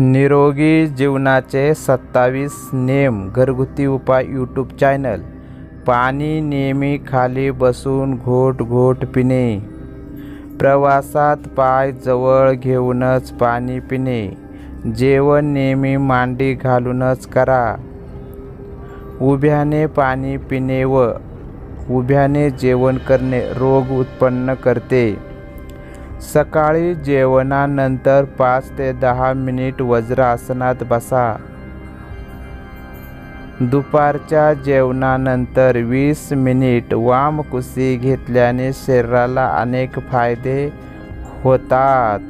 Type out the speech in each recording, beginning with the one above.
निरोगी जीवनाचे सत्तावीस नेम घरगुती उपाय यूट्यूब चॅनल पाणी नेहमी खाली बसून घोट घोट पिणे. प्रवासात पाय जवळ घेऊनच पाणी पिणे. जेवण नेहमी मांडी घालूनच करा. उभ्याने पाणी पिणे व उभ्याने जेवण करणे रोग उत्पन्न करते. सकाळी जेवणानंतर पाच ते दहा मिनिट वज्रासनात बसा. दुपारच्या जेवणानंतर वीस मिनिट वामकुशी घेतल्याने शरीराला अनेक फायदे होतात.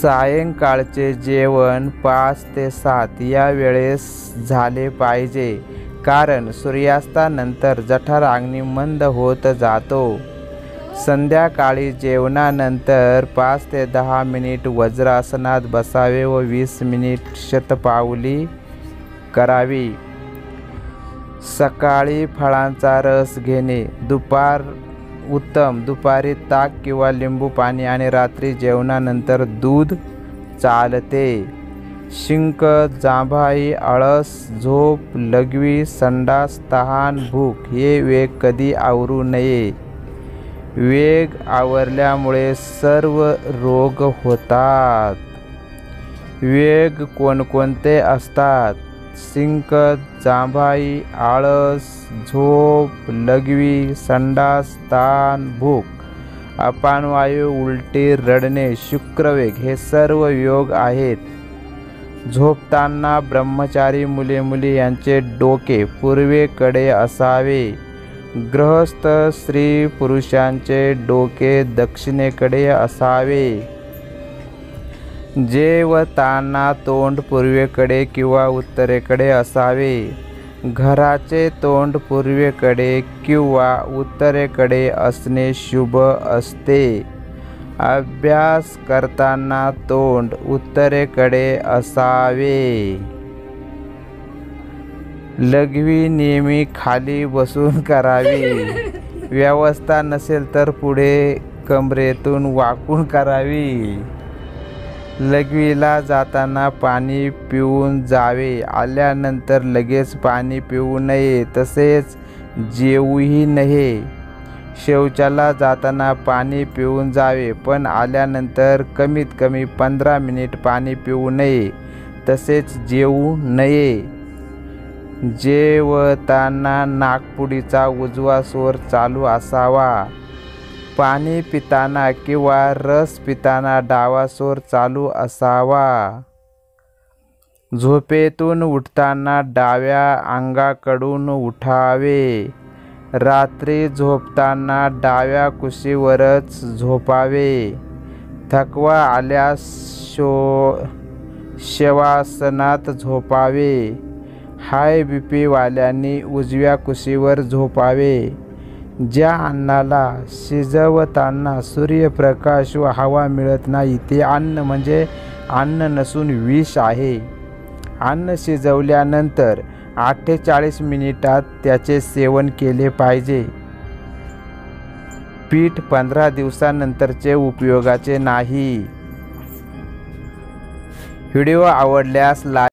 सायंकाळचे जेवण पाच ते सात या वेळेस झाले पाहिजे कारण सूर्यास्तानंतर जठरांगणी मंद होत जातो. संध्याकाळी जेवणानंतर पाच ते दहा मिनिट वज्रासनात बसावे व वीस मिनिट शतपावली करावी. सकाळी फळांचा रस घेणे दुपार उत्तम दुपारी ताक किंवा लिंबू पाणी आणि रात्री जेवणानंतर दूध चालते. शिंक जांभाई आळस झोप लघवी संडास तहान भूक हे वेग कधी आवरू नये. वेग आवरल्यामुळे सर्व रोग होतात. वेग कोणकोणते असतात? सिंक जांभाई आळस झोप लघवी संडास ताण भूक अपानवायू उलटी रडणे शुक्रवेग हे सर्व योग आहेत. झोपताना ब्रह्मचारी मुले मुली यांचे डोके पूर्वेकडे असावे. गृहस्थ स्त्री पुरुषांचे डोके दक्षिणेकडे असावे. जेवताना तोंड पूर्वेकडे किंवा उत्तरेकडे असावे. घराचे तोंड पूर्वेकडे किंवा उत्तरेकडे असणे शुभ असते. अभ्यास करताना तोंड उत्तरेकडे असावे. लघवी नेहमी खाली बसून करावी. व्यवस्था नसेल तर पुढे कमरेतून वाकून करावी. लघवीला जाताना पाणी पिऊन जावे. आल्यानंतर लगेच पाणी पिऊ नये. तसेच जेवूही नये. शौचाला जाताना पाणी पिऊन जावे. पण आल्यानंतर कमीत कमी पंधरा मिनिट पाणी पिऊ नये. तसेच जेवू नये. जेवताना नागपुडीचा उजवा स्वर चालू असावा. पाणी पिताना किंवा रस पिताना डावा स्वर चालू असावा. झोपेतून उठताना डाव्या अंगाकडून उठावे. रात्री झोपताना डाव्या कुशीवरच झोपावे. थकवा आल्यास शो शवासनात झोपावे. हाय बी पीवाल्यांनी उजव्या कुशीवर झोपावे. ज्या अन्नाला शिजवताना सूर्यप्रकाश व हवा मिळत नाही ते अन्न म्हणजे अन्न नसून विष आहे. अन्न शिजवल्यानंतर अठ्ठेचाळीस मिनिटात त्याचे सेवन केले पाहिजे. पीठ पंधरा दिवसानंतरचे उपयोगाचे नाही. व्हिडिओ आवडल्यास लाईक